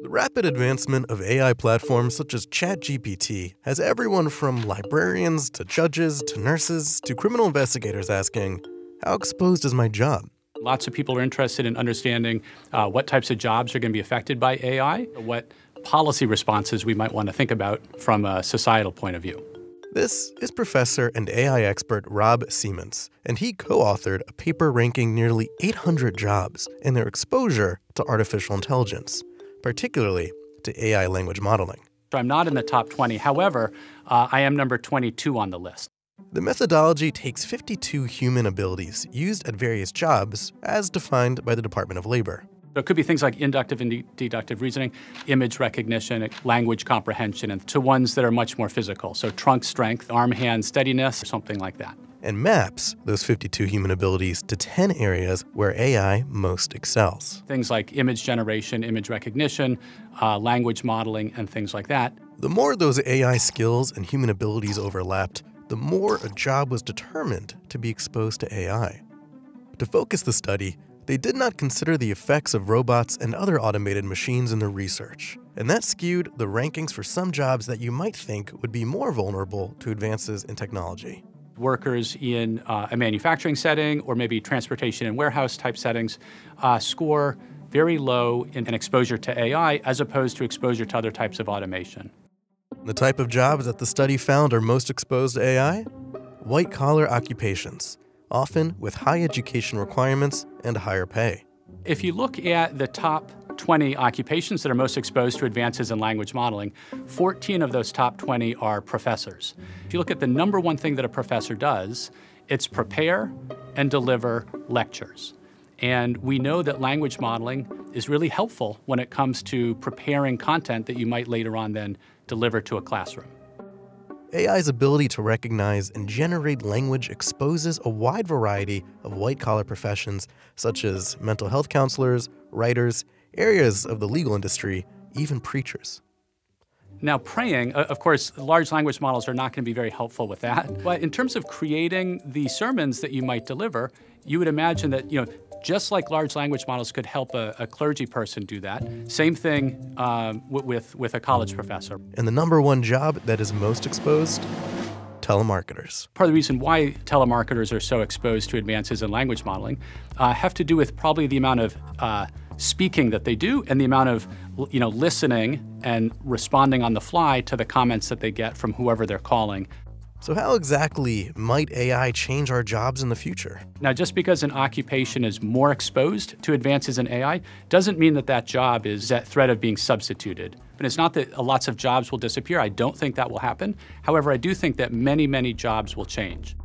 The rapid advancement of AI platforms such as ChatGPT has everyone from librarians to judges to nurses to criminal investigators asking, How exposed is my job? Lots of people are interested in understanding uh, what types of jobs are going to be affected by AI, what policy responses we might want to think about from a societal point of view. This is professor and AI expert Rob Seamans, and he co authored a paper ranking nearly 800 jobs and their exposure to artificial intelligence, particularly to AI language modeling. So I'm not in the top 20. However, uh, I am number 22 on the list. The methodology takes 52 human abilities used at various jobs as defined by the Department of Labor. So it could be things like inductive and de- deductive reasoning, image recognition, language comprehension, and to ones that are much more physical. So trunk strength, arm hand steadiness, or something like that. And maps those 52 human abilities to 10 areas where AI most excels. Things like image generation, image recognition, uh, language modeling, and things like that. The more those AI skills and human abilities overlapped, the more a job was determined to be exposed to AI. To focus the study, they did not consider the effects of robots and other automated machines in their research, and that skewed the rankings for some jobs that you might think would be more vulnerable to advances in technology. Workers in uh, a manufacturing setting or maybe transportation and warehouse type settings uh, score very low in, in exposure to AI as opposed to exposure to other types of automation. The type of jobs that the study found are most exposed to AI? White collar occupations often with high education requirements and higher pay. If you look at the top 20 occupations that are most exposed to advances in language modeling, 14 of those top 20 are professors. If you look at the number one thing that a professor does, it's prepare and deliver lectures. And we know that language modeling is really helpful when it comes to preparing content that you might later on then deliver to a classroom. AI's ability to recognize and generate language exposes a wide variety of white collar professions, such as mental health counselors, writers, areas of the legal industry, even preachers. Now, praying, of course, large language models are not going to be very helpful with that. But in terms of creating the sermons that you might deliver, you would imagine that, you know, just like large language models could help a, a clergy person do that, same thing um, with, with a college professor. And the number one job that is most exposed? Telemarketers. Part of the reason why telemarketers are so exposed to advances in language modeling uh, have to do with probably the amount of uh, speaking that they do and the amount of you know listening and responding on the fly to the comments that they get from whoever they're calling. So, how exactly might AI change our jobs in the future? Now, just because an occupation is more exposed to advances in AI doesn't mean that that job is at threat of being substituted. And it's not that lots of jobs will disappear. I don't think that will happen. However, I do think that many, many jobs will change.